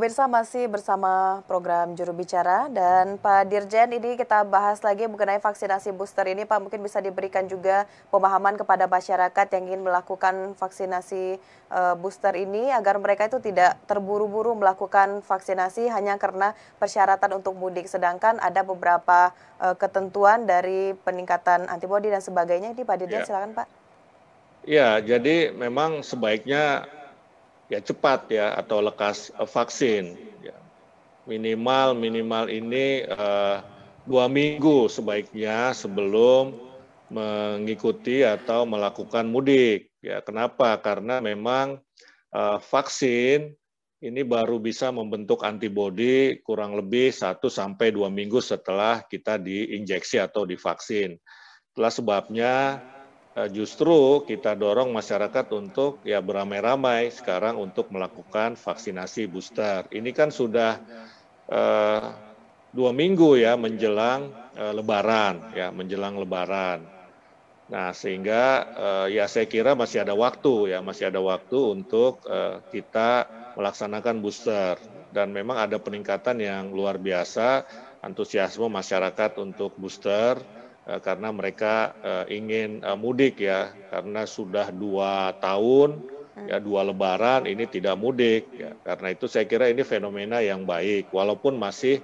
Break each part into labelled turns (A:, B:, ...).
A: pemirsa masih bersama program juru bicara dan Pak Dirjen ini kita bahas lagi mengenai vaksinasi booster ini Pak mungkin bisa diberikan juga pemahaman kepada masyarakat yang ingin melakukan vaksinasi uh, booster ini agar mereka itu tidak terburu-buru melakukan vaksinasi hanya karena persyaratan untuk mudik sedangkan ada beberapa uh, ketentuan dari peningkatan antibodi dan sebagainya ini Pak Dirjen ya. silakan Pak.
B: Ya, jadi memang sebaiknya ya cepat ya atau lekas uh, vaksin. Ya. Minimal minimal ini uh, dua minggu sebaiknya sebelum mengikuti atau melakukan mudik. Ya, kenapa? Karena memang uh, vaksin ini baru bisa membentuk antibodi kurang lebih 1 sampai dua minggu setelah kita diinjeksi atau divaksin. Itulah sebabnya Eh, justru kita dorong masyarakat untuk ya beramai-ramai sekarang untuk melakukan vaksinasi booster. Ini kan sudah uh, dua minggu ya menjelang uh, Lebaran, ya menjelang Lebaran. Nah sehingga uh, ya saya kira masih ada waktu ya masih ada waktu untuk uh, kita melaksanakan booster dan memang ada peningkatan yang luar biasa antusiasme masyarakat untuk booster Eh, karena mereka uh, ingin uh, mudik ya. Karena sudah dua tahun ya dua lebaran ini tidak mudik ya. Karena itu saya kira ini fenomena yang baik. Walaupun masih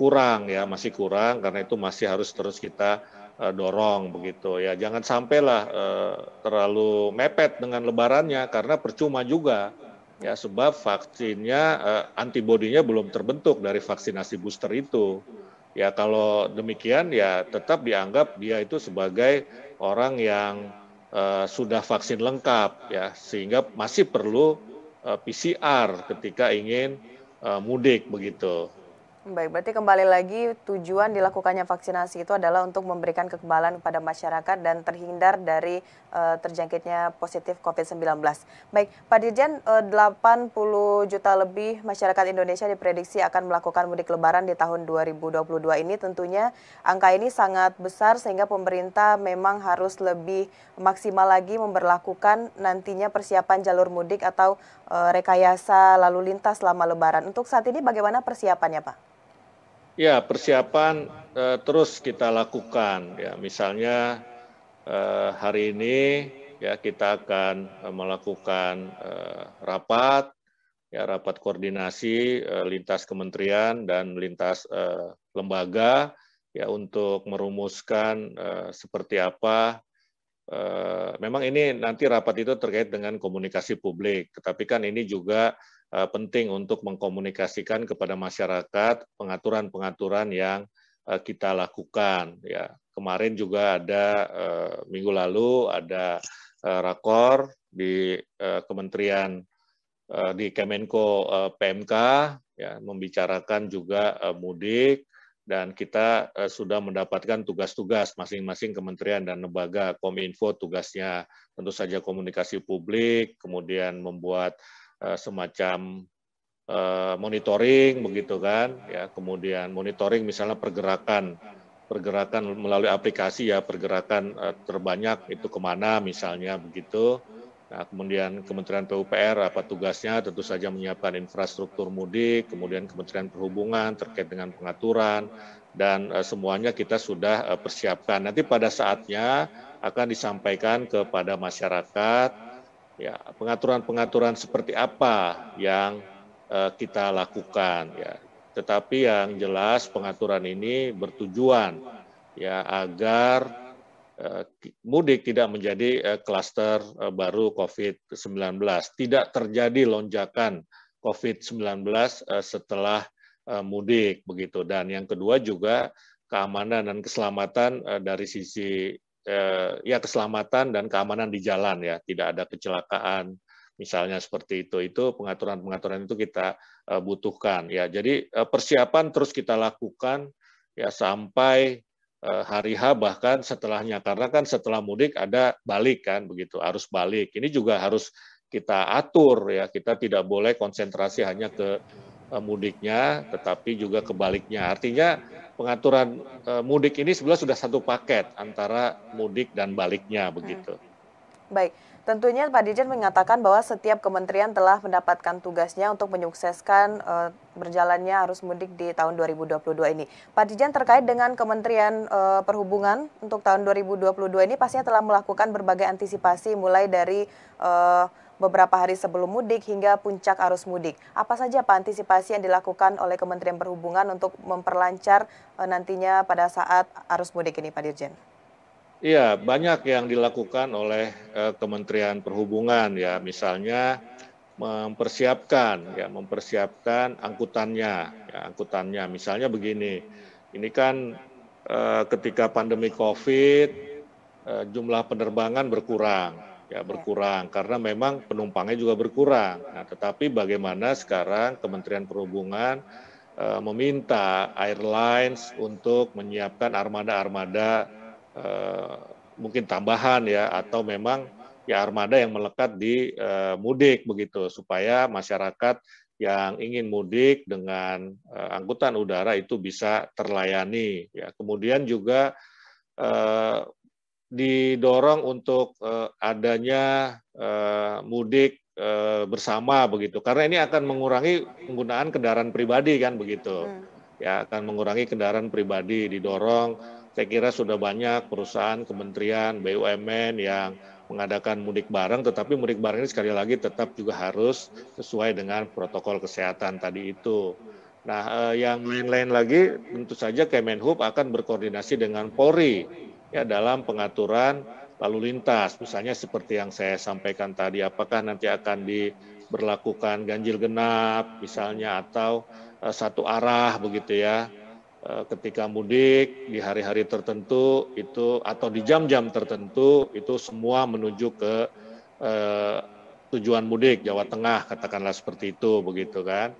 B: kurang ya masih kurang karena itu masih harus terus kita dorong begitu ya. Jangan sampailah terlalu mepet dengan lebarannya karena percuma juga ya sebab vaksinnya antibodinya belum terbentuk dari vaksinasi booster itu ya kalau demikian ya tetap dianggap dia itu sebagai orang yang uh, sudah vaksin lengkap ya sehingga masih perlu uh, eh, PCR ketika ingin uh, mudik begitu.
A: Baik, berarti kembali lagi tujuan dilakukannya vaksinasi itu adalah untuk memberikan kekebalan kepada masyarakat dan terhindar dari uh, terjangkitnya positif COVID-19. Baik, Pak Dirjen, uh, 80 juta lebih masyarakat Indonesia diprediksi akan melakukan mudik lebaran di tahun 2022 ini. Tentunya angka ini sangat besar sehingga pemerintah memang harus lebih maksimal lagi memperlakukan nantinya persiapan jalur mudik atau uh, rekayasa lalu lintas selama lebaran. Untuk saat ini bagaimana persiapannya, Pak?
B: Ya, persiapan uh, terus kita lakukan. Ya, misalnya uh, hari ini ya kita akan uh, melakukan uh, rapat, ya rapat koordinasi uh, lintas kementerian dan lintas uh, lembaga ya untuk merumuskan uh, seperti apa. Uh, memang ini nanti rapat itu terkait dengan komunikasi publik, tetapi kan ini juga penting untuk mengkomunikasikan kepada masyarakat pengaturan-pengaturan yang uh, kita lakukan. Ya, kemarin juga ada uh, minggu lalu ada rakor di Kementerian di Kemenko PMK ya membicarakan juga mudik dan kita sudah mendapatkan tugas-tugas masing-masing kementerian dan lembaga Kominfo tugasnya tentu saja komunikasi publik, kemudian membuat Eh, semacam eh, monitoring begitu kan ya. Kemudian monitoring misalnya pergerakan pergerakan melalui aplikasi ya pergerakan eh, terbanyak itu ke mana misalnya begitu. Nah, kemudian Kementerian PUPR apa tugasnya? Tentu saja menyiapkan infrastruktur mudik, kemudian Kementerian Perhubungan terkait dengan pengaturan dan semuanya kita sudah persiapkan. Nanti pada saatnya akan disampaikan kepada masyarakat ya pengaturan-pengaturan seperti apa yang uh, kita lakukan ya. Tetapi yang jelas pengaturan ini bertujuan ya agar uh, mudik tidak menjadi klaster uh, uh, baru COVID-19 tidak terjadi lonjakan COVID-19 uh, setelah mudik begitu. Dan yang kedua juga keamanan dan keselamatan dari sisi eh, ya keselamatan dan keamanan di jalan ya, tidak ada kecelakaan misalnya seperti itu. Itu pengaturan-pengaturan itu kita eh, butuhkan ya. Jadi eh, persiapan terus kita lakukan ya sampai eh, hari H bahkan setelahnya karena kan setelah mudik ada balik kan begitu, harus balik. Ini juga harus kita atur ya. Kita tidak boleh konsentrasi hanya ke eh, mudiknya tetapi juga kebaliknya. Artinya pengaturan uh, mudik ini sebenarnya sudah satu paket antara mudik dan baliknya begitu.
A: Baik, tentunya Pak Dirjen mengatakan bahwa setiap kementerian telah mendapatkan tugasnya untuk menyukseskan uh, berjalannya arus mudik di tahun 2022 ini. Pak Dirjen terkait dengan Kementerian uh, Perhubungan untuk tahun 2022 ini pastinya telah melakukan berbagai antisipasi mulai dari uh, beberapa hari sebelum mudik hingga puncak arus mudik. Apa saja Pak antisipasi yang dilakukan oleh Kementerian Perhubungan untuk memperlancar uh, nantinya pada saat arus mudik ini Pak Dirjen?
B: Iya, banyak yang dilakukan oleh uh, Kementerian Perhubungan ya, misalnya mempersiapkan ya, mempersiapkan angkutannya, ya, angkutannya. Misalnya begini, ini kan uh, ketika pandemi COVID uh, jumlah penerbangan berkurang, ya berkurang karena memang penumpangnya juga berkurang. Nah, tetapi bagaimana sekarang Kementerian Perhubungan meminta airlines untuk menyiapkan armada-armada Eh, mungkin tambahan ya atau memang ya armada yang melekat di uh, mudik begitu supaya masyarakat yang ingin mudik dengan uh, angkutan udara itu bisa terlayani ya kemudian juga uh, didorong untuk uh, adanya uh, mudik uh, bersama begitu karena ini akan mengurangi penggunaan kendaraan pribadi kan begitu hmm. ya akan mengurangi kendaraan pribadi didorong saya kira sudah banyak perusahaan, kementerian, BUMN yang mengadakan mudik bareng, tetapi mudik bareng ini sekali lagi tetap juga harus sesuai dengan protokol kesehatan tadi itu. Nah, eh, yang lain-lain lagi tentu saja Kemenhub akan berkoordinasi dengan Polri ya dalam pengaturan lalu lintas, misalnya seperti yang saya sampaikan tadi, apakah nanti akan diberlakukan ganjil genap misalnya atau eh, satu arah begitu ya. Eh, ketika mudik di hari-hari tertentu itu atau di jam-jam tertentu itu semua menuju ke eh, tujuan mudik Jawa Tengah katakanlah seperti itu begitu kan.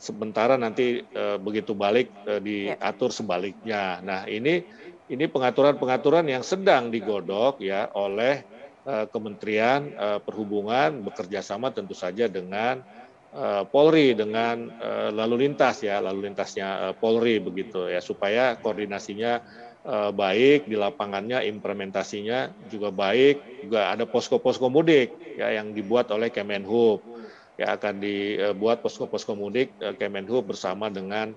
B: Sementara nanti begitu balik eh, diatur sebaliknya. Nah ini ini pengaturan-pengaturan yang sedang digodok ya oleh eh, Kementerian eh, Perhubungan bekerja sama tentu saja dengan Eh, Polri dengan uh, lalu lintas ya lalu lintasnya uh, Polri begitu ya supaya koordinasinya uh, baik di lapangannya implementasinya juga baik juga ada posko-posko mudik ya yang dibuat oleh Kemenhub ya akan dibuat posko-posko mudik uh, Kemenhub bersama dengan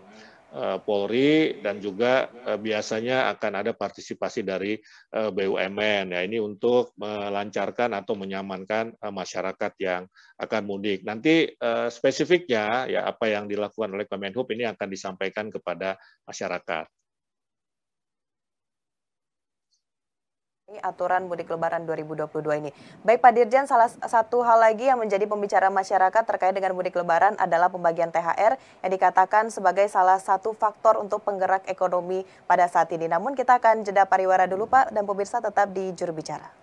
B: Polri dan juga eh, biasanya akan ada partisipasi dari eh, BUMN ya ini untuk melancarkan atau menyamankan masyarakat yang akan mudik. Nanti spesifiknya ya apa yang dilakukan oleh Kemenhub ini akan disampaikan kepada masyarakat.
A: Aturan mudik lebaran 2022 ini. Baik Pak Dirjen, salah satu hal lagi yang menjadi pembicaraan masyarakat terkait dengan mudik lebaran adalah pembagian THR yang dikatakan sebagai salah satu faktor untuk penggerak ekonomi pada saat ini. Namun kita akan jeda pariwara dulu Pak dan pemirsa tetap di juru bicara.